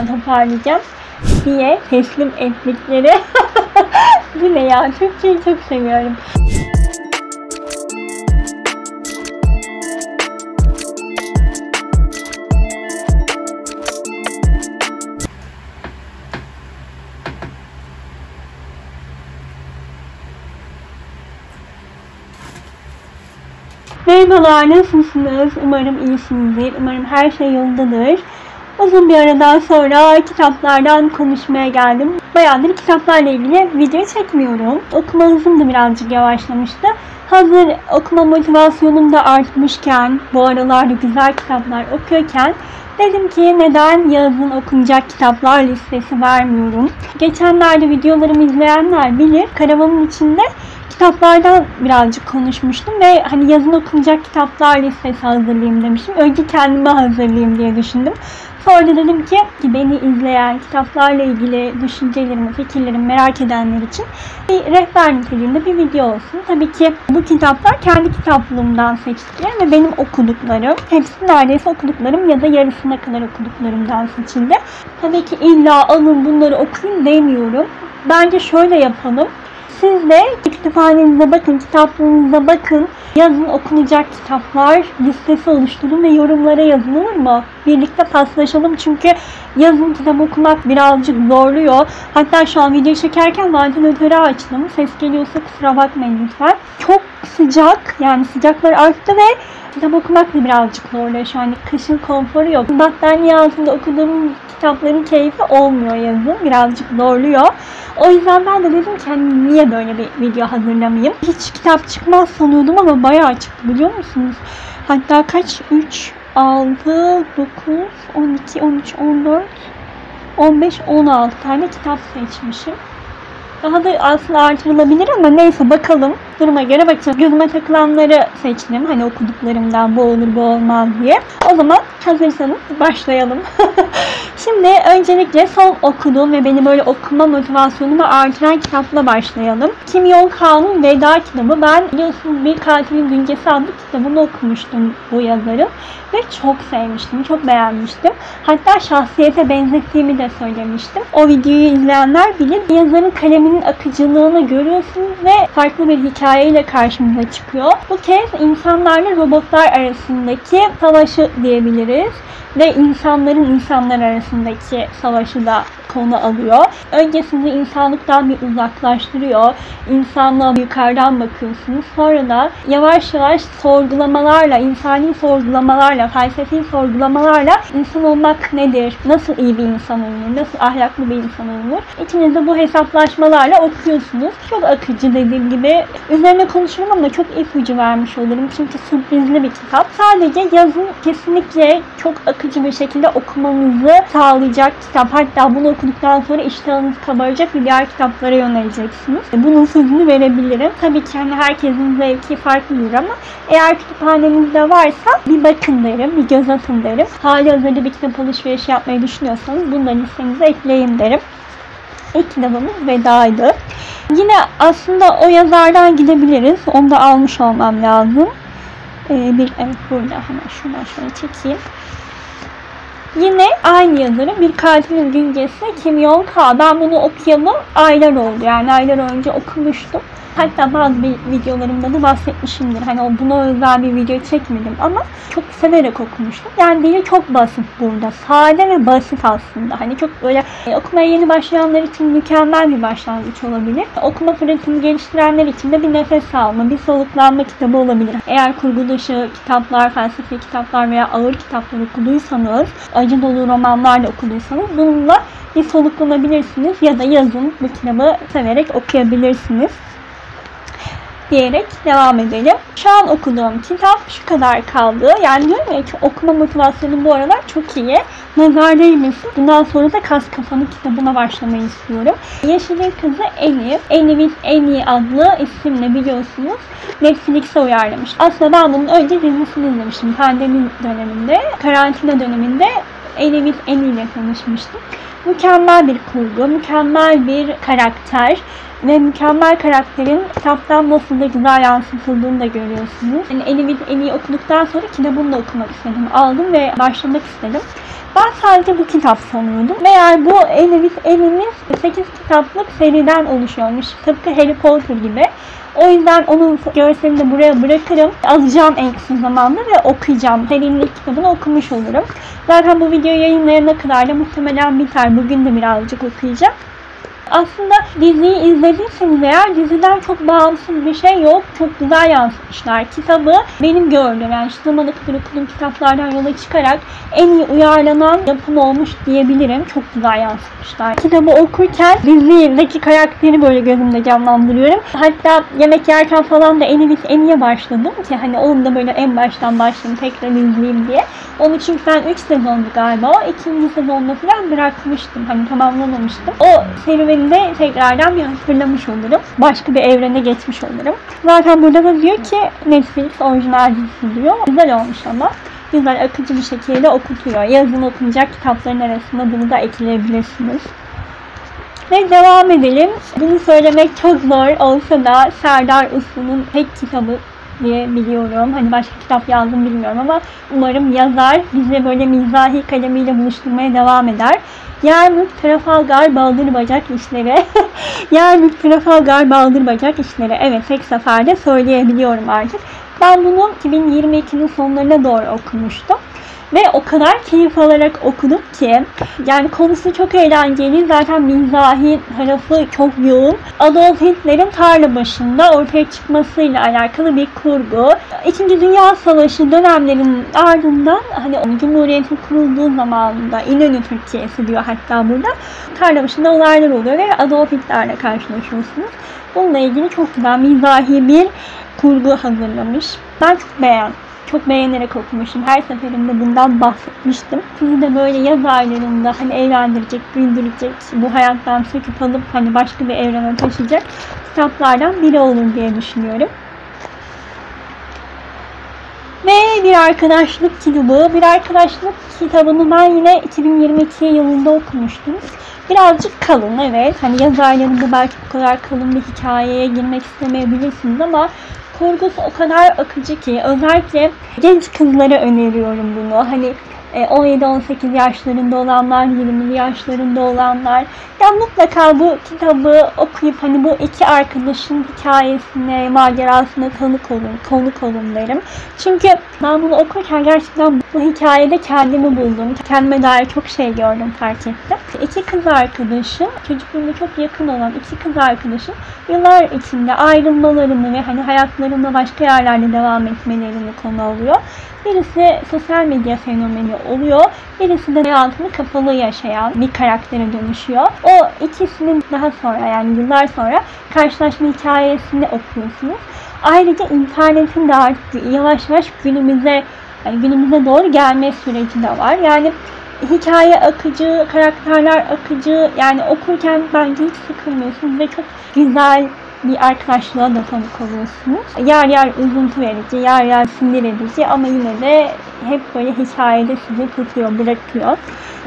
toparlayacağım diye teslim ettikleri bu ne ya Türkçeyi çok seviyorum. Merhabalar, nasılsınız? Umarım iyisinizdir. Umarım her şey yolundadır. Uzun bir aradan sonra kitaplardan konuşmaya geldim. Bayağıdır kitaplarla ilgili video çekmiyorum. Okuma hızım da birazcık yavaşlamıştı. Hazır okuma motivasyonum da artmışken, bu aralarda güzel kitaplar okuyorken Dedim ki neden yazın okunacak kitaplar listesi vermiyorum. Geçenlerde videolarımı izleyenler bilir. Karavanın içinde kitaplardan birazcık konuşmuştum ve hani yazın okunacak kitaplar listesi hazırlayayım demiştim. Önce kendime hazırlayayım diye düşündüm. Sonra dedim ki, ki beni izleyen, kitaplarla ilgili düşüncelerimi, fikirlerimi merak edenler için bir rehber niteliğinde bir video olsun. Tabii ki bu kitaplar kendi kitaplığımdan seçtiklerim ve benim okuduklarım. Hepsi neredeyse okuduklarım ya da yarısına kadar okuduklarımdan seçildi. Tabii ki illa alın bunları okuyun demiyorum. Bence şöyle yapalım. Siz de kütüphanenize bakın, kitaplığınıza bakın. Yazın okunacak kitaplar listesi oluşturun ve yorumlara yazın olur mu? Birlikte paslaşalım çünkü yazın kitap okumak birazcık zorluyor. Hatta şu an video çekerken vantilatörü açtım. Ses geliyorsa kusura bakmayın lütfen. Çok sıcak yani sıcaklar arttı ve kitap okumak da birazcık zorluyor şu an. Kışın konforu yok. Battaniye altında okuduğum kitapların keyfi olmuyor yazın. Birazcık zorluyor. O yüzden ben de dedim ki hani niye böyle bir video hazırlamayayım. Hiç kitap çıkmaz sanıyordum ama bayağı çıktı biliyor musunuz? Hatta kaç? 3, 6, 9, 12, 13, 14, 15, 16 tane kitap seçmişim. Daha da aslında artırılabilir ama neyse bakalım. Duruma göre bakacağız. Gözüme takılanları seçtim. Hani okuduklarımdan bu olur bu olmaz diye. O zaman hazırsanız başlayalım. Şimdi öncelikle son okuduğum ve beni böyle okuma motivasyonumu artıran kitapla başlayalım. Kim Yong Kao'nun Veda kitabı. Ben biliyorsunuz Bir Katilin Güncesi adlı kitabını okumuştum bu yazarın. Ve çok sevmiştim, çok beğenmiştim. Hatta şahsiyete benzettiğimi de söylemiştim. O videoyu izleyenler bilir. Yazarın kaleminin akıcılığını görüyorsunuz ve farklı bir hikayeyle karşımıza çıkıyor. Bu kez insanlarla robotlar arasındaki savaşı diyebiliriz ve insanların insanlar arasındaki savaşı da konu alıyor. Önce sizi insanlıktan bir uzaklaştırıyor. İnsanlığa yukarıdan bakıyorsunuz. Sonra da yavaş yavaş sorgulamalarla, insani sorgulamalarla, felsefi sorgulamalarla insan olmak nedir? Nasıl iyi bir insan olunur? Nasıl ahlaklı bir insan olunur? İçinizde bu hesaplaşmalarla okuyorsunuz. Çok akıcı dediğim gibi. Üzerine konuşurum ama çok ipucu vermiş olurum. Çünkü sürprizli bir kitap. Sadece yazın kesinlikle çok akıcı bir şekilde okumanızı sağlayacak kitap. Hatta bunu okuduktan sonra iştahınız kabaracak ve diğer kitaplara yöneleceksiniz. Bunun sözünü verebilirim. Tabii ki hani herkesin zevki farklıdır ama eğer kütüphanenizde varsa bir bakın derim, bir göz atın derim. Hali hazırda bir kitap alışverişi yapmayı düşünüyorsanız bunu da listenize ekleyin derim. İlk kitabımız Veda'ydı. Yine aslında o yazardan gidebiliriz. Onu da almış olmam lazım. Ee, bir evet burada hemen şuradan şöyle çekeyim. Yine aynı yazarın bir katilin güncesi Kim Yong Ha. Ben bunu okuyalı aylar oldu. Yani aylar önce okumuştum. Hatta bazı videolarımda da bahsetmişimdir. Hani buna özel bir video çekmedim ama çok severek okumuştum. Yani dili çok basit burada. Sade ve basit aslında. Hani çok böyle e, okumaya yeni başlayanlar için mükemmel bir başlangıç olabilir. Okuma pratiğini geliştirenler için de bir nefes alma, bir soluklanma kitabı olabilir. Eğer kurgu dışı kitaplar, felsefi kitaplar veya ağır kitaplar okuduysanız, acı dolu romanlar da okuduysanız bununla bir soluklanabilirsiniz ya da yazın bu kitabı severek okuyabilirsiniz diyerek devam edelim. Şu an okuduğum kitap şu kadar kaldı. Yani diyorum ya ki okuma motivasyonum bu aralar çok iyi. Nazar değmesin. Bundan sonra da Kas Kafanın kitabına başlamayı istiyorum. Yeşilin Kızı Eni, Eni Eni adlı isimle biliyorsunuz Netflix'e uyarlamış. Aslında ben bunun önce dizisini izlemiştim. Pandemi döneminde, karantina döneminde Eni Eni ile tanışmıştım. Mükemmel bir kurgu, mükemmel bir karakter ve mükemmel karakterin kitaptan nasıl da güzel yansıtıldığını da görüyorsunuz. Yani en iyi, en iyi okuduktan sonra kitabını da okumak istedim. Aldım ve başlamak istedim. Ben sadece bu kitap sanıyordum. Meğer bu elimiz, elimiz 8 kitaplık seriden oluşuyormuş. Tıpkı Harry Potter gibi. O yüzden onun görselini de buraya bırakırım. Alacağım en kısa zamanda ve okuyacağım. Serinin ilk kitabını okumuş olurum. Zaten bu videoyu yayınlayana kadar da muhtemelen biter. Bugün de birazcık okuyacağım. Aslında diziyi izlediyseniz eğer diziden çok bağımsız bir şey yok. Çok güzel yansıtmışlar. Kitabı benim gördüğüm yani kadar okuduğum kitaplardan yola çıkarak en iyi uyarlanan yapım olmuş diyebilirim. Çok güzel yansıtmışlar. Kitabı okurken dizideki karakteri böyle gözümde canlandırıyorum. Hatta yemek yerken falan da en Eni'ye başladım ki hani onu da böyle en baştan başlayayım tekrar izleyeyim diye. Onun için ben 3 sezondu galiba o. ikinci sezonda falan bırakmıştım. Hani tamamlamamıştım. O serüveni de tekrardan bir hatırlamış olurum. Başka bir evrene geçmiş olurum. Zaten burada da diyor ki Netflix orijinal dizisi diyor. Güzel olmuş ama güzel akıcı bir şekilde okutuyor. Yazın okunacak kitapların arasında bunu da ekleyebilirsiniz. Ve devam edelim. Bunu söylemek çok zor olsa da Serdar Uslu'nun tek kitabı diye biliyorum. Hani başka kitap yazdım bilmiyorum ama umarım yazar bize böyle mizahi kalemiyle buluşturmaya devam eder. Yermük Trafalgar Baldır Bacak işleri. Yermük Trafalgar Baldır Bacak işleri. Evet tek seferde söyleyebiliyorum artık. Ben bunu 2022'nin sonlarına doğru okumuştum. Ve o kadar keyif alarak okudum ki yani konusu çok eğlenceli. Zaten mizahi tarafı çok yoğun. Adolf Hitler'in tarla başında ortaya çıkmasıyla alakalı bir kurgu. İkinci Dünya Savaşı dönemlerinin ardından hani Cumhuriyet'in kurulduğu zamanında İnönü Türkiye'si diyor hatta burada. Tarla başında olaylar oluyor ve Adolf Hitler'le karşılaşıyorsunuz. Bununla ilgili çok güzel mizahi bir kurgu hazırlamış. Ben çok beğendim çok beğenerek okumuşum. Her seferinde bundan bahsetmiştim. Sizi de böyle yaz aylarında hani eğlendirecek, güldürecek, bu hayattan söküp alıp hani başka bir evrene taşıyacak kitaplardan biri olur diye düşünüyorum. Ve bir arkadaşlık kitabı. Bir arkadaşlık kitabını ben yine 2022 yılında okumuştum. Birazcık kalın evet. Hani yaz aylarında belki bu kadar kalın bir hikayeye girmek istemeyebilirsiniz ama kurgusu o kadar akıcı ki özellikle genç kızlara öneriyorum bunu. Hani 17-18 e, yaşlarında olanlar, 20'li yaşlarında olanlar. Ya mutlaka bu kitabı okuyup hani bu iki arkadaşın hikayesine, macerasına tanık olun, konuk olun derim. Çünkü ben bunu okurken gerçekten bu hikayede kendimi buldum. Kendime dair çok şey gördüm, fark ettim. İki kız arkadaşım, çocukluğumda çok yakın olan iki kız arkadaşım yıllar içinde ayrılmalarını ve hani hayatlarında başka yerlerde devam etmelerini konu alıyor. Birisi sosyal medya fenomeni oluyor. Birisi de hayatını kapalı yaşayan bir karaktere dönüşüyor. O ikisinin daha sonra yani yıllar sonra karşılaşma hikayesini okuyorsunuz. Ayrıca internetin de artık yavaş yavaş günümüze yani günümüze doğru gelme süreci de var. Yani hikaye akıcı, karakterler akıcı. Yani okurken bence hiç sıkılmıyorsunuz ve çok güzel bir arkadaşlığa da tanık oluyorsunuz. Yer yer üzüntü verici, yer yer sinir edici ama yine de hep böyle hikayede sizi tutuyor, bırakıyor.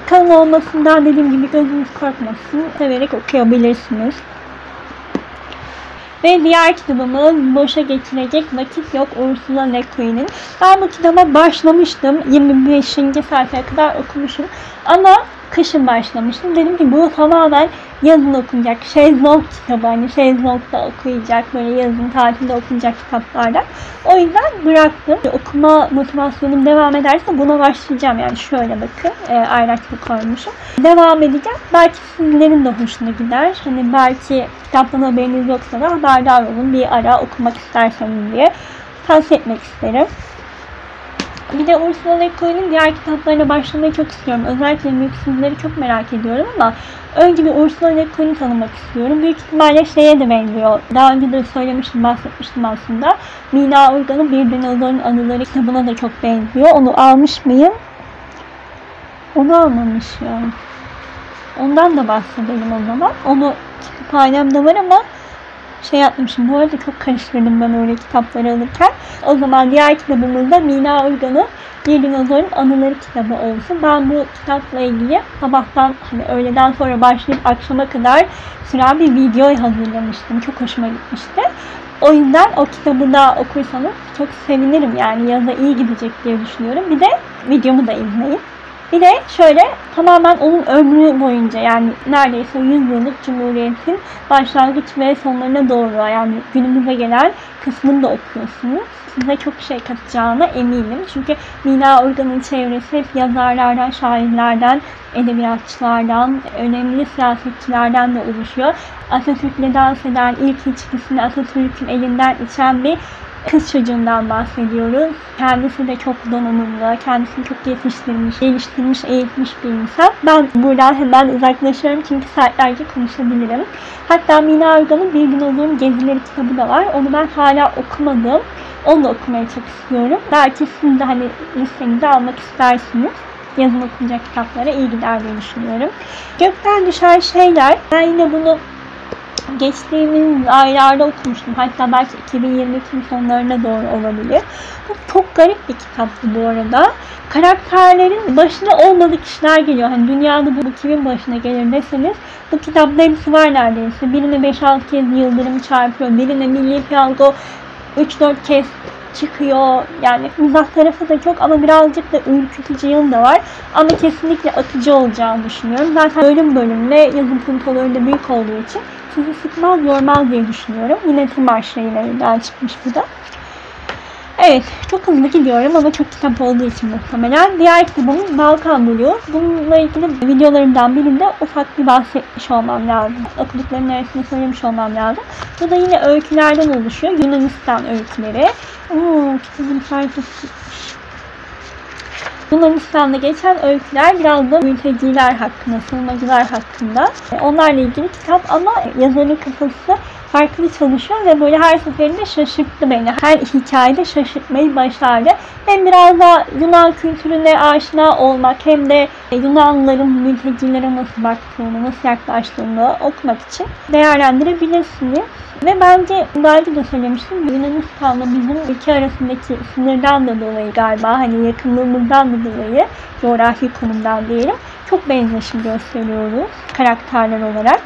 Kalın olmasından dediğim gibi gözünüz korkmasın. Severek okuyabilirsiniz. Ve diğer kitabımız Boşa Geçirecek Vakit Yok Ursula Le Guin'in. Ben bu kitaba başlamıştım. 25. sayfaya kadar okumuşum. Ama kışın başlamıştım. Dedim ki bu tamamen yazın okunacak. Şezlong kitabı hani şezlongda okuyacak böyle yazın tatilde okunacak kitaplardan. O yüzden bıraktım. Okuma motivasyonum devam ederse buna başlayacağım. Yani şöyle bakın e, ayraçlı koymuşum. Devam edeceğim. Belki sizlerin de hoşuna gider. Hani belki kitaptan haberiniz yoksa da haberdar olun. Bir ara okumak isterseniz diye tavsiye etmek isterim. Bir de Ursula Le Guin'in diğer kitaplarına başlamayı çok istiyorum. Özellikle Mülksüzleri çok merak ediyorum ama önce bir Ursula Le Guin'i tanımak istiyorum. Büyük ihtimalle şeye de benziyor. Daha önce de söylemiştim, bahsetmiştim aslında. Mina Urgan'ın Bir Dinozorun Anıları kitabına da çok benziyor. Onu almış mıyım? Onu almamışım. Ondan da bahsedelim o zaman. Onu kütüphanemde var ama şey yapmışım. Bu arada çok karıştırdım ben öyle kitapları alırken. O zaman diğer kitabımız da Mina Urgan'ın Bir Dinozorun Anıları kitabı olsun. Ben bu kitapla ilgili sabahtan hani öğleden sonra başlayıp akşama kadar süren bir video hazırlamıştım. Çok hoşuma gitmişti. O yüzden o kitabı da okursanız çok sevinirim. Yani yaza iyi gidecek diye düşünüyorum. Bir de videomu da izleyin. Bir de şöyle tamamen onun ömrü boyunca yani neredeyse 100 yıllık Cumhuriyet'in başlangıç ve sonlarına doğru yani günümüze gelen kısmını da okuyorsunuz. Size çok şey katacağına eminim. Çünkü Mina Urgan'ın çevresi hep yazarlardan, şairlerden, edebiyatçılardan, önemli siyasetçilerden de oluşuyor. Atatürk'le dans eden ilk içkisini Atatürk'ün elinden içen bir kız çocuğundan bahsediyoruz. Kendisi de çok donanımlı, kendisini çok yetiştirmiş, geliştirmiş, eğitmiş bir insan. Ben buradan hemen uzaklaşıyorum çünkü saatlerce konuşabilirim. Hatta Mina Urgan'ın Bir Gün Olurum Gezileri kitabı da var. Onu ben hala okumadım. Onu da okumayı çok istiyorum. Belki siz de hani listenize almak istersiniz yazın okunacak kitaplara iyi gider diye düşünüyorum. Gökten düşen şeyler. Ben yine bunu geçtiğimiz aylarda okumuştum. Hatta belki 2022'nin sonlarına doğru olabilir. Bu çok garip bir kitaptı bu arada. Karakterlerin başına olmadık kişiler geliyor. Hani dünyada bu kimin başına gelir deseniz bu kitapta hepsi var neredeyse. Birine 5-6 kez yıldırım çarpıyor. Birine milli piyango 3-4 kez çıkıyor. Yani mizah tarafı da çok ama birazcık da ürkütücü yanı da var. Ama kesinlikle akıcı olacağını düşünüyorum. Zaten bölüm bölüm yazım puntoları da büyük olduğu için sizi sıkmaz, yormaz diye düşünüyorum. Yine tüm başlarıyla çıkmış bu da. Evet, çok hızlı gidiyorum ama çok kitap olduğu için muhtemelen. Diğer kitabım Balkan Blue. Bununla ilgili videolarımdan birinde ufak bir bahsetmiş olmam lazım. Okuduklarımın arasında söylemiş olmam lazım. Bu da yine öykülerden oluşuyor. Yunanistan öyküleri. Oo, kitabın sayfası Yunanistan'da geçen öyküler biraz da mülteciler hakkında, sığınmacılar hakkında. Onlarla ilgili kitap ama yazarın kafası farklı çalışıyor ve böyle her seferinde şaşırttı beni. Her hikayede şaşırtmayı başardı. Hem biraz da Yunan kültürüne aşina olmak hem de Yunanlıların mültecilere nasıl baktığını, nasıl yaklaştığını okumak için değerlendirebilirsiniz. Ve bence daha önce de söylemiştim Yunanistan'la bizim ülke arasındaki sınırdan da dolayı galiba hani yakınlığımızdan da dolayı coğrafi konumdan diyelim çok benzeşim gösteriyoruz karakterler olarak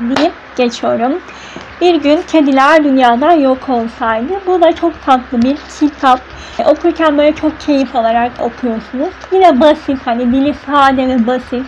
deyip geçiyorum. Bir gün kediler dünyadan yok olsaydı. Bu da çok tatlı bir kitap. Okurken böyle çok keyif alarak okuyorsunuz. Yine basit hani dili sade ve basit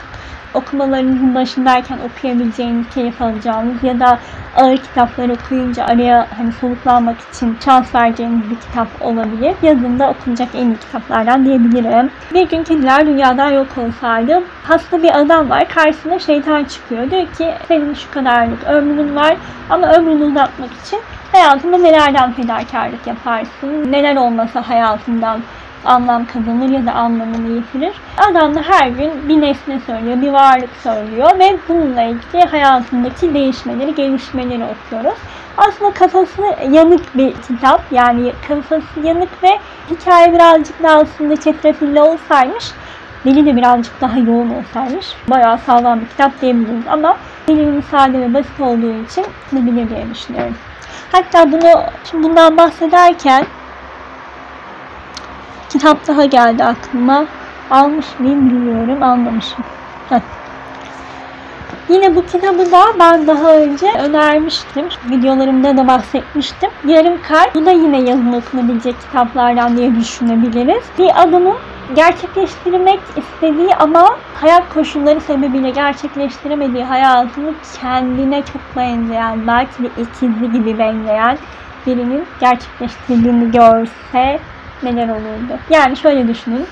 okumalarınızın başındayken okuyabileceğiniz, keyif alacağınız ya da ağır kitapları okuyunca araya hani soluklanmak için şans vereceğiniz bir kitap olabilir. Yazında okunacak en iyi kitaplardan diyebilirim. Bir gün kediler dünyadan yok olsaydı hasta bir adam var. Karşısına şeytan çıkıyor. Diyor ki senin şu kadarlık ömrün var ama ömrünü uzatmak için hayatında nelerden fedakarlık yaparsın, neler olmasa hayatından anlam kazanır ya da anlamını yitirir. Adam da her gün bir nesne söylüyor, bir varlık söylüyor ve bununla ilgili hayatındaki değişmeleri, gelişmeleri okuyoruz. Aslında kafası yanık bir kitap. Yani kafası yanık ve hikaye birazcık daha aslında çetrefilli olsaymış dili de birazcık daha yoğun olsaymış. Bayağı sağlam bir kitap diyebiliriz ama dilinin sade ve basit olduğu için bilir diye düşünüyorum. Hatta bunu şimdi bundan bahsederken kitap daha geldi aklıma. Almış mıyım bilmiyorum. Almamışım. Heh. Yine bu kitabı da ben daha önce önermiştim. Videolarımda da bahsetmiştim. Yarım Kalp. Bu da yine yazın okunabilecek kitaplardan diye düşünebiliriz. Bir adamın gerçekleştirmek istediği ama hayat koşulları sebebiyle gerçekleştiremediği hayatını kendine çok benzeyen, belki de ikizi gibi benzeyen birinin gerçekleştirdiğini görse neler olurdu? Yani şöyle düşünün.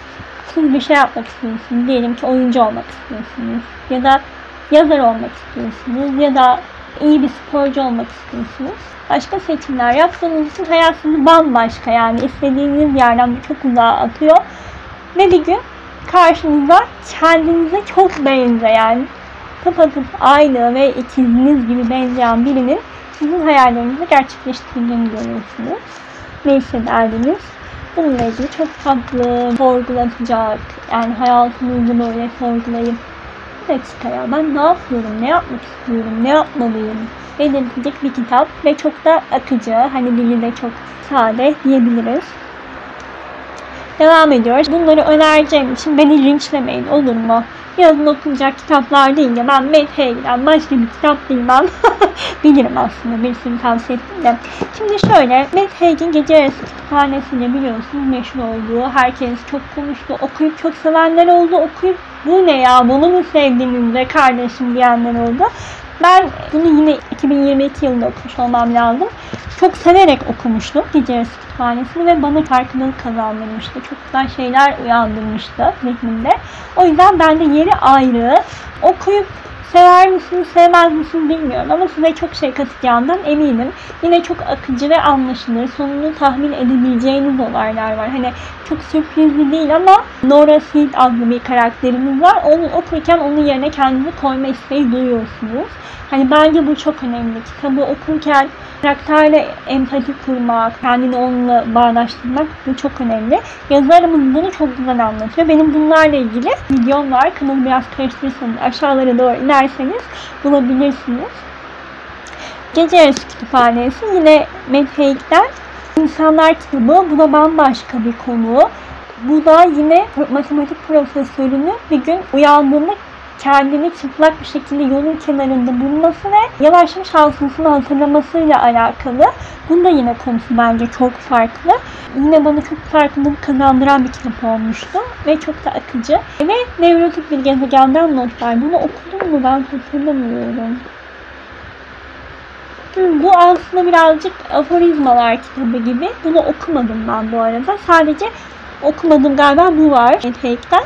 Siz bir şey yapmak istiyorsunuz. Diyelim ki oyuncu olmak istiyorsunuz. Ya da yazar olmak istiyorsunuz. Ya da iyi bir sporcu olmak istiyorsunuz. Başka seçimler yaptığınız için hayat sizi bambaşka yani istediğiniz yerden çok uzağa atıyor. Ve bir gün karşınıza kendinize çok benzeyen, tıpatıp aynı ve ikiziniz gibi benzeyen birinin sizin hayallerinizi gerçekleştirdiğini görüyorsunuz. Ne hissederdiniz? Bununla ilgili çok tatlı, sorgulatacak, yani hayatınızı böyle sorgulayıp bir dakika ya ben ne yapıyorum, ne yapmak istiyorum, ne yapmalıyım belirtecek bir kitap ve çok da akıcı, hani dili de çok sade diyebiliriz. Devam ediyoruz. Bunları önereceğim için beni linçlemeyin olur mu? Yazın okunacak kitaplar değil ben Meth'e giden başka bir kitap bilmem. Bilirim aslında bir sürü tavsiye ettim de. Şimdi şöyle Matt Haig'in Gece Yarısı Kütüphanesi'yle biliyorsunuz meşhur olduğu, herkes çok konuştu, okuyup çok sevenler oldu, okuyup bu ne ya bunu mu sevdiniz de kardeşim diyenler oldu. Ben bunu yine 2022 yılında okumuş olmam lazım. Çok severek okumuştum Gece Yarısı Kütüphanesi'ni ve bana farkındalık kazandırmıştı. Çok güzel şeyler uyandırmıştı zihnimde. O yüzden bende yeri ayrı. Okuyup Sever misiniz, sevmez misiniz bilmiyorum ama size çok şey katacağından eminim. Yine çok akıcı ve anlaşılır. Sonunu tahmin edebileceğiniz olaylar var. Hani çok sürprizli değil ama Nora Seed adlı bir karakterimiz var. Onu okurken onun yerine kendinizi koyma isteği duyuyorsunuz. Hani bence bu çok önemli. Kitabı okurken karakterle empati kurmak, kendini onunla bağdaştırmak bu çok önemli. Yazarımız bunu çok güzel anlatıyor. Benim bunlarla ilgili videom var. Kanalı biraz karıştırırsanız aşağılara doğru inerseniz bulabilirsiniz. Gece Yarısı Kütüphanesi yine Matt Haig'den İnsanlar kitabı. Bu da bambaşka bir konu. Bu da yine matematik profesörünü bir gün uyandığında kendini çıplak bir şekilde yolun kenarında bulması ve yavaş yavaş hafızasını hatırlamasıyla alakalı. Bunda yine konusu bence çok farklı. Yine bana çok farkındalık kazandıran bir kitap olmuştu ve çok da akıcı. Ve nevrotik bir gezegenden notlar. Bunu okudum mu ben hatırlamıyorum. Bu aslında birazcık aforizmalar kitabı gibi. Bunu okumadım ben bu arada. Sadece okumadım galiba bu var. Hake'den.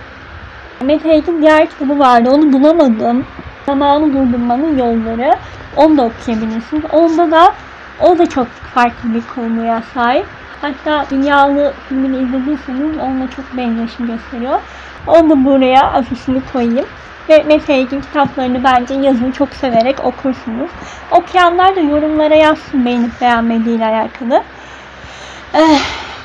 Mete diğer kitabı vardı. Onu bulamadım. Zamanı durdurmanın yolları. Onu da okuyabilirsiniz. Onda da o da çok farklı bir konuya sahip. Hatta Dünyalı filmini izlediyseniz onunla çok benzeşim gösteriyor. Onu da buraya afişini koyayım. Ve Mete kitaplarını bence yazın çok severek okursunuz. Okuyanlar da yorumlara yazsın beğenip beğenmediğiyle alakalı. Eh,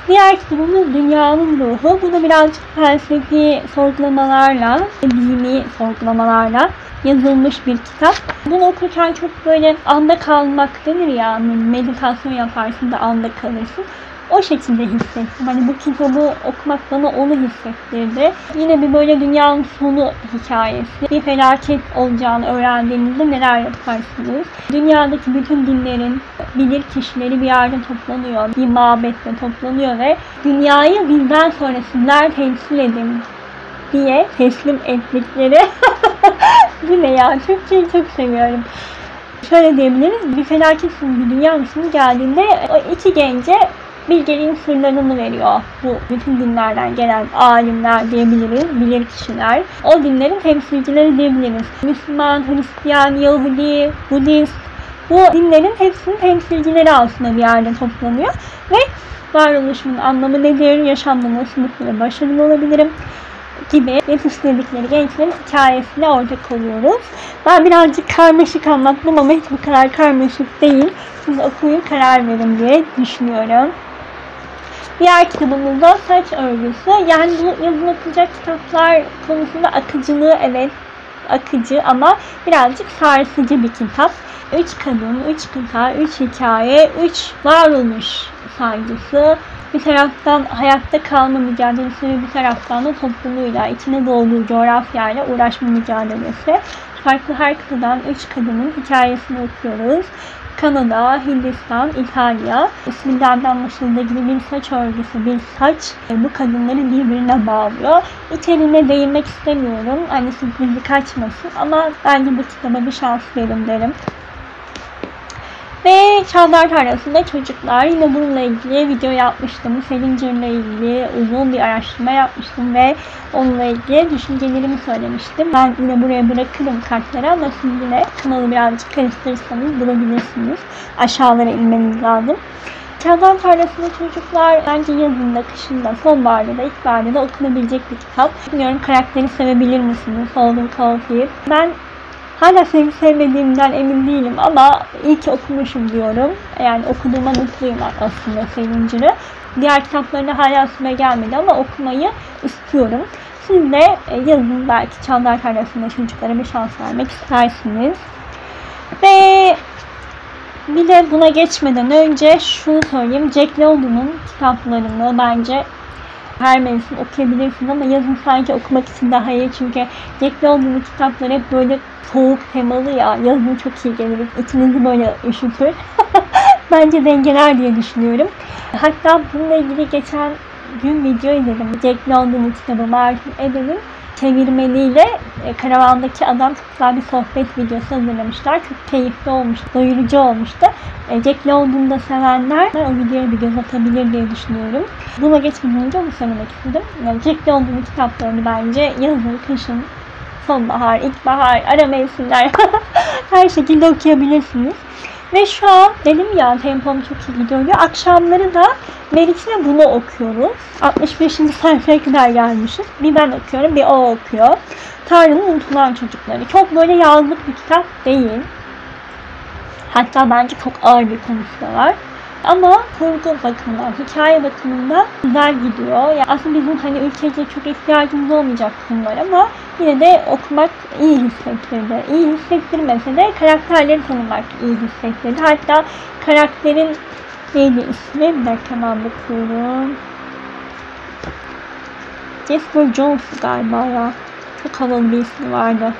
Diğer kitabımız Dünyanın Ruhu. Bu da birazcık felsefi sorgulamalarla, dini sorgulamalarla yazılmış bir kitap. Bunu okurken çok böyle anda kalmak denir ya, meditasyon yaparsın da anda kalırsın o şekilde hissettim. Hani bu kitabı okumak bana onu hissettirdi. Yine bir böyle dünyanın sonu hikayesi. Bir felaket olacağını öğrendiğinizde neler yaparsınız? Dünyadaki bütün dinlerin bilir kişileri bir yerde toplanıyor. Bir mabette toplanıyor ve dünyayı bizden sonra sizler temsil edin diye teslim ettikleri bu ne ya? Türkçeyi çok seviyorum şöyle diyebiliriz. Bir felaket bir dünya geldiğinde o iki gence bilgeliğin sırlarını veriyor. Bu bütün dinlerden gelen alimler diyebiliriz, bilir kişiler. O dinlerin temsilcileri diyebiliriz. Müslüman, Hristiyan, Yahudi, Budist, bu dinlerin hepsinin temsilcileri aslında bir yerde toplanıyor. Ve varoluşumun anlamı nedir, yaşamda nasıl mutlu ve başarılı olabilirim gibi yetiştirdikleri gençlerin hikayesine ortak oluyoruz. Ben birazcık karmaşık anlattım ama hiç bu kadar karmaşık değil. Siz okuyun karar verin diye düşünüyorum. Diğer kitabımız da saç örgüsü. Yani bu yazın okuyacak kitaplar konusunda akıcılığı evet akıcı ama birazcık sarsıcı bir kitap. Üç kadın, üç kıta, üç hikaye, üç varolmuş saygısı. Bir taraftan hayatta kalma mücadelesi ve bir taraftan da toplumuyla, içine doğduğu coğrafyayla uğraşma mücadelesi. Farklı her kıtadan üç kadının hikayesini okuyoruz. Kanada, Hindistan, İtalya isminden de anlaşıldığı gibi bir saç örgüsü, bir saç bu kadınları birbirine bağlıyor. İçeriğine değinmek istemiyorum. Hani sürprizi kaçmasın ama bence bu kitaba bir şans verin derim. Ve çağlar arasında çocuklar yine bununla ilgili video yapmıştım. Salinger ilgili uzun bir araştırma yapmıştım ve onunla ilgili düşüncelerimi söylemiştim. Ben yine buraya bırakırım kartları ama siz yine kanalı birazcık karıştırırsanız bulabilirsiniz. Aşağılara inmeniz lazım. Çağlar tarlasında çocuklar bence yazında, kışında, sonbaharda da ilkbaharda da okunabilecek bir kitap. Bilmiyorum karakteri sevebilir misiniz? Holden Caulfield. Ben Hala sevip sevmediğimden emin değilim ama iyi ki okumuşum diyorum. Yani okuduğuma mutluyum aslında sevincini. Diğer kitaplarını hala üstüme gelmedi ama okumayı istiyorum. Siz de e, yazın belki Çanlar Tarlası'nda çocuklara bir şans vermek istersiniz. Ve bir de buna geçmeden önce şunu söyleyeyim. Jack London'un kitaplarını bence her mevsim okuyabilirsiniz ama yazın sanki okumak için daha iyi çünkü Jack London'un kitapları hep böyle soğuk temalı ya yazın çok iyi gelir. İçinizi böyle üşütür. Bence dengeler diye düşünüyorum. Hatta bununla ilgili geçen gün video izledim. Jack London'un kitabı Martin Eden'in çevirmeliyle e, karavandaki adam çok güzel bir sohbet videosu hazırlamışlar. Çok keyifli olmuş, doyurucu olmuştu. E, Jack London'u da sevenler o videoya bir göz atabilir diye düşünüyorum. Buna geçmeden önce onu söylemek istedim. Yani Jack London'un kitaplarını bence yazın, kışın, sonbahar, ilkbahar, ara mevsimler her şekilde okuyabilirsiniz. Ve şu an dedim ya tempom çok iyi gidiyor. Akşamları da Meriç'le bunu okuyoruz. 65. sayfaya kadar gelmişiz. Bir ben okuyorum, bir o okuyor. Tanrı'nın unutulan çocukları. Çok böyle yazlık bir kitap değil. Hatta bence çok ağır bir konusu var. Ama kurgu bakımından, hikaye bakımından güzel gidiyor. Yani aslında bizim hani ülkece çok ihtiyacımız olmayacak konular ama yine de okumak iyi hissettirdi. İyi hissettirmese de karakterleri tanımak iyi hissettirdi. Hatta karakterin neydi ismi? Bir dakika hemen bakıyorum. Jasper Jones galiba ya. Çok havalı bir ismi vardı.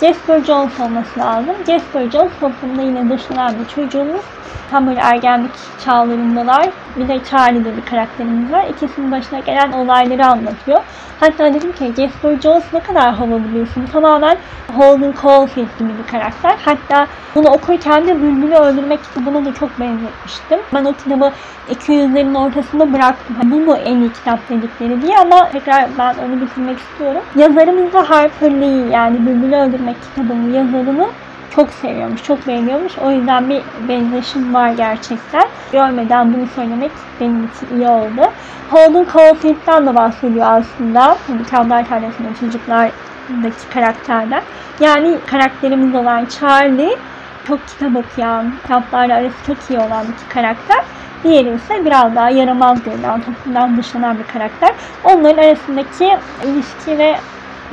Jasper Jones olması lazım. Jasper Jones toplumda yine dışlanan bir çocuğumuz. Tam böyle ergenlik çağlarındalar. Bir de Charlie de bir karakterimiz var. İkisinin başına gelen olayları anlatıyor. Hatta dedim ki Jasper Jones ne kadar havalı bir isim. Tamamen Holden Caulfield gibi bir karakter. Hatta bunu okurken de Bülbül'ü öldürmek kitabına da çok benzetmiştim. Ben o kitabı 200'lerin ortasında bıraktım. Bu mu en iyi kitap dedikleri diye ama tekrar ben onu bitirmek istiyorum. Yazarımız da Harper Lee yani Bülbül'ü öldürmek kitabının yazarını çok seviyormuş, çok beğeniyormuş. O yüzden bir benzeşim var gerçekten. Görmeden bunu söylemek benim için iyi oldu. Holden Caulfield'dan da bahsediyor aslında. Mükemmel Tarlası'nın çocuklardaki karakterden. Yani karakterimiz olan Charlie çok kitap okuyan, kitaplarla arası çok iyi olan bir karakter. Diğeri ise biraz daha yaramaz görülen, toplumdan dışlanan bir karakter. Onların arasındaki ilişki ve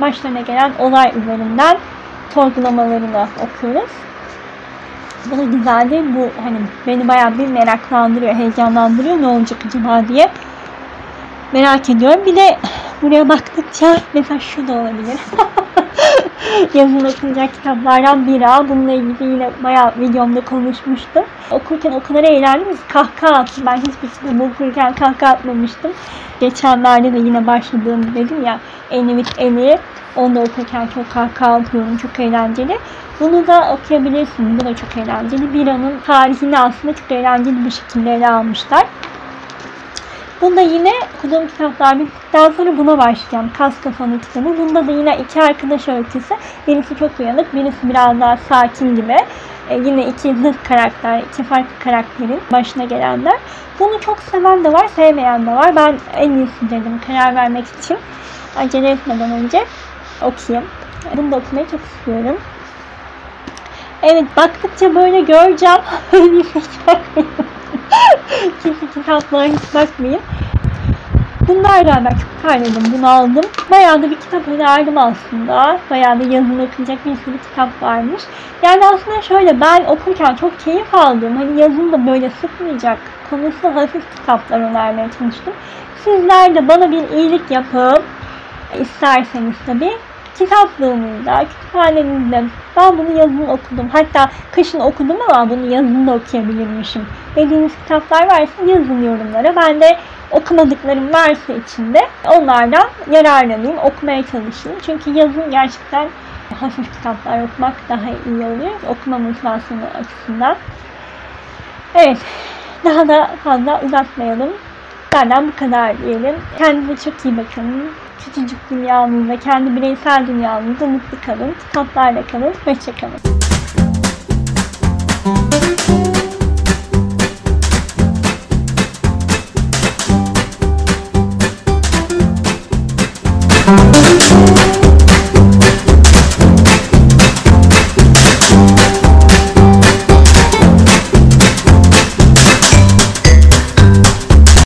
başlarına gelen olay üzerinden sorgulamalarını okuyoruz. Bu da güzeldi. Bu hani beni bayağı bir meraklandırıyor, heyecanlandırıyor. Ne olacak acaba diye merak ediyorum. Bir de buraya baktıkça mesela şu da olabilir. Yazın okunacak kitaplardan biri. Bununla ilgili yine bayağı videomda konuşmuştum. Okurken o kadar eğlendim ki kahkaha attım. Ben hiçbir kitabı okurken kahkaha atmamıştım. Geçenlerde de yine başladığım dedim ya Eni with Eni. Onu da okurken çok kahkaha atıyorum. Çok eğlenceli. Bunu da okuyabilirsiniz. Bu da çok eğlenceli. Bira'nın tarihini aslında çok eğlenceli bir şekilde ele almışlar. Bunda yine okuduğum kitaplar bittikten sonra buna başlayacağım. Kas Kafanı kitabı. Bunda da yine iki arkadaş öyküsü. Birisi çok uyanık, birisi biraz daha sakin gibi. Ee, yine iki zıt karakter, iki farklı karakterin başına gelenler. Bunu çok seven de var, sevmeyen de var. Ben en iyisi dedim karar vermek için. Acele etmeden önce okuyayım. Bunu da okumayı çok istiyorum. Evet baktıkça böyle göreceğim. hiç bakmayın. Çünkü kitaplara hiç bakmayın. Bunlarla ben çok terledim, bunu aldım. Bayağı da bir kitap önerdim aslında. Bayağı da yazın okunacak bir sürü kitap varmış. Yani aslında şöyle ben okurken çok keyif aldım. Hani yazın da böyle sıkmayacak, konusu hafif kitaplar önermeye çalıştım. Sizler de bana bir iyilik yapıp isterseniz tabii kitaplığınızda, kütüphanenizde ben bunu yazın okudum. Hatta kışın okudum ama bunu yazın da okuyabilirmişim. Dediğiniz kitaplar varsa yazın yorumlara. Ben de okumadıklarım varsa içinde onlardan yararlanayım, okumaya çalışayım. Çünkü yazın gerçekten hafif kitaplar okumak daha iyi oluyor. Okuma motivasyonu açısından. Evet, daha da fazla uzatmayalım. Benden bu kadar diyelim. Kendinize çok iyi bakın küçücük dünyamızda, kendi bireysel dünyamızda mutlu kalın, kitaplarla kalın, hoşçakalın. Müzik